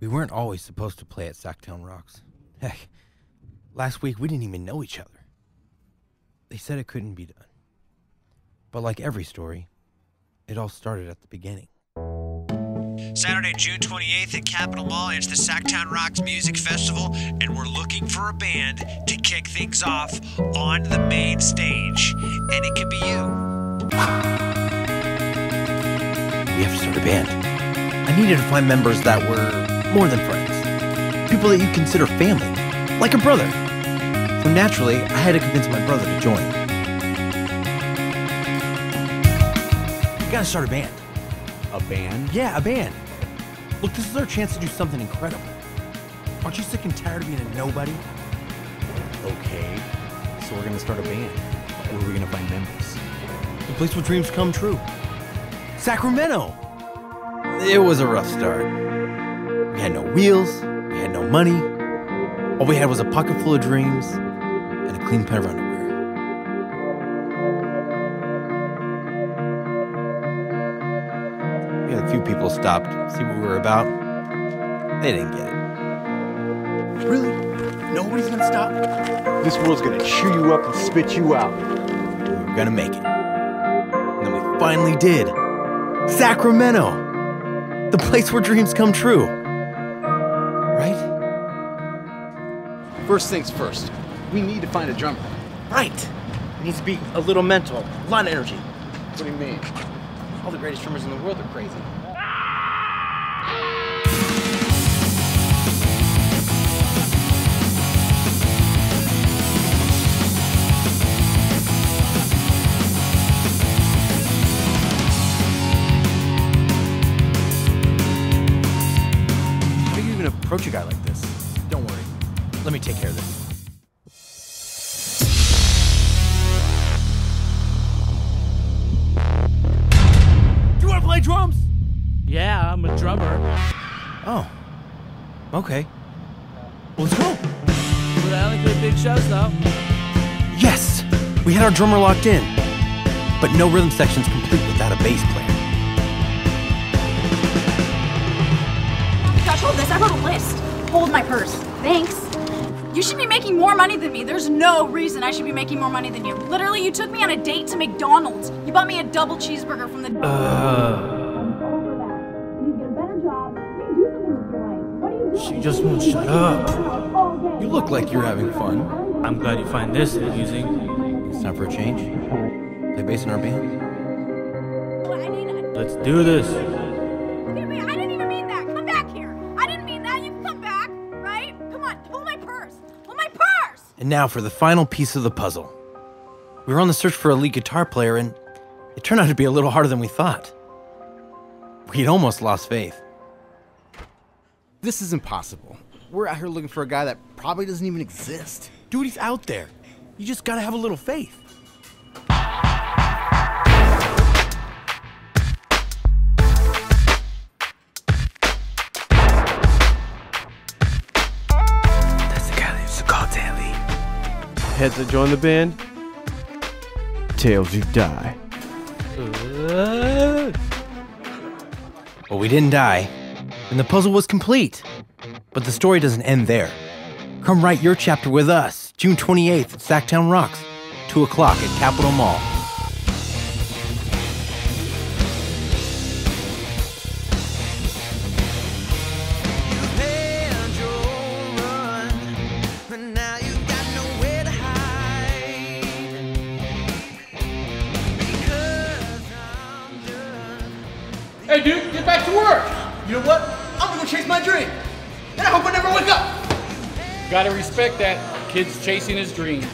We weren't always supposed to play at SacTown Rocks. Heck, last week we didn't even know each other. They said it couldn't be done. But like every story, it all started at the beginning. Saturday, June 28th at Capitol Mall, it's the SacTown Rocks Music Festival, and we're looking for a band to kick things off on the main stage. And it could be you. We have to start a band. I needed to find members that were more than friends. People that you consider family, like a brother. So naturally, I had to convince my brother to join. We gotta start a band. A band? Yeah, a band. Look, this is our chance to do something incredible. Aren't you sick and tired of being a nobody? Okay. So we're gonna start a band. Where are we gonna find members? The place where dreams come true. Sacramento! It was a rough start. We had no wheels, we had no money. All we had was a pocket full of dreams and a clean pair of underwear. We had a few people stopped, to see what we were about. They didn't get it. Really? Nobody's gonna stop? This world's gonna chew you up and spit you out. We were gonna make it. And then we finally did. Sacramento! The place where dreams come true. First things first, we need to find a drummer. Right. It needs to be a little mental, a lot of energy. What do you mean? All the greatest drummers in the world are crazy. How do you even approach a guy like this? Don't worry. Let me take care of this. Do you want to play drums? Yeah, I'm a drummer. Oh. Okay. Well, let's go. But I only play big shows though. Yes! We had our drummer locked in. But no rhythm section's complete without a bass player. Gosh, hold this. I wrote a list. Hold my purse. Thanks. You should be making more money than me. There's no reason I should be making more money than you. Literally, you took me on a date to McDonald's. You bought me a double cheeseburger from the. Uh. She just won't shut up. You look like you're having fun. I'm glad you find this amusing. It's time for a change. Play bass in our band. Let's do this. And now for the final piece of the puzzle. We were on the search for a lead guitar player, and it turned out to be a little harder than we thought. We'd almost lost faith. This is impossible. We're out here looking for a guy that probably doesn't even exist. Dude, he's out there. You just gotta have a little faith. Heads that join the band, tails you die. Uh, Well, we didn't die, and the puzzle was complete. But the story doesn't end there. Come write your chapter with us, June 28th at SacTown Rocks, 2 o'clock at Capitol Mall. Dude, get back to work. You know what? I'm gonna go chase my dream. And I hope I never wake up. Gotta respect that. Kid's chasing his dreams.